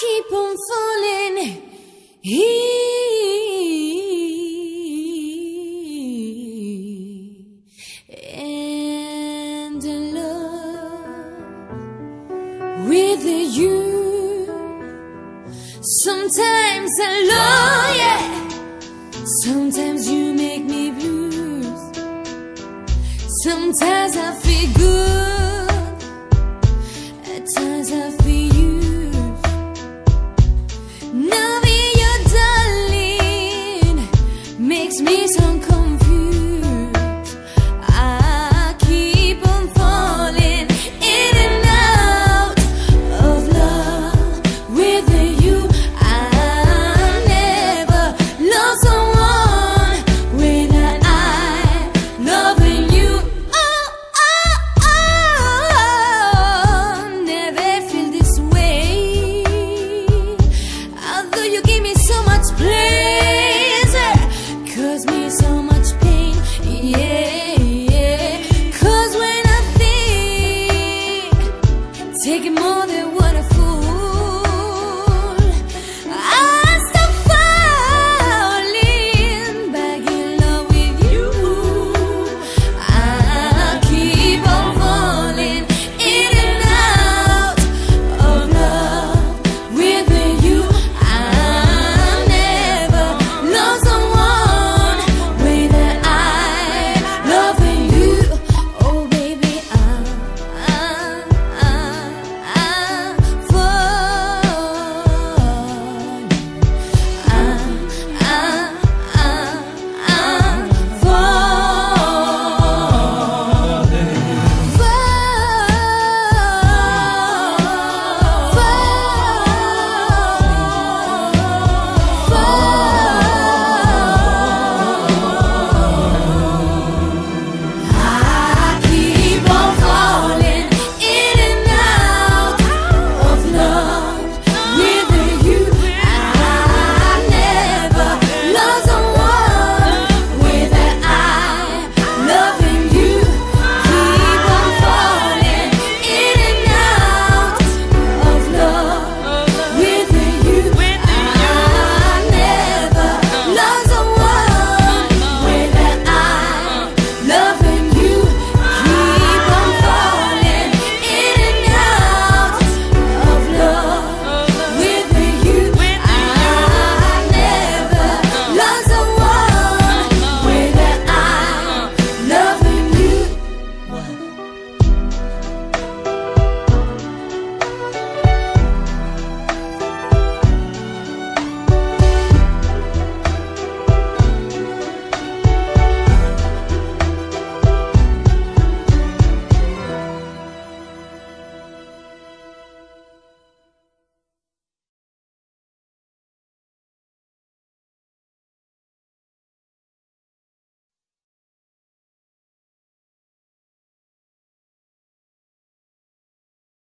keep on falling. And in love with you. Sometimes alone, yeah. Sometimes you make me blues. Sometimes I feel good. At times I makes taking more than.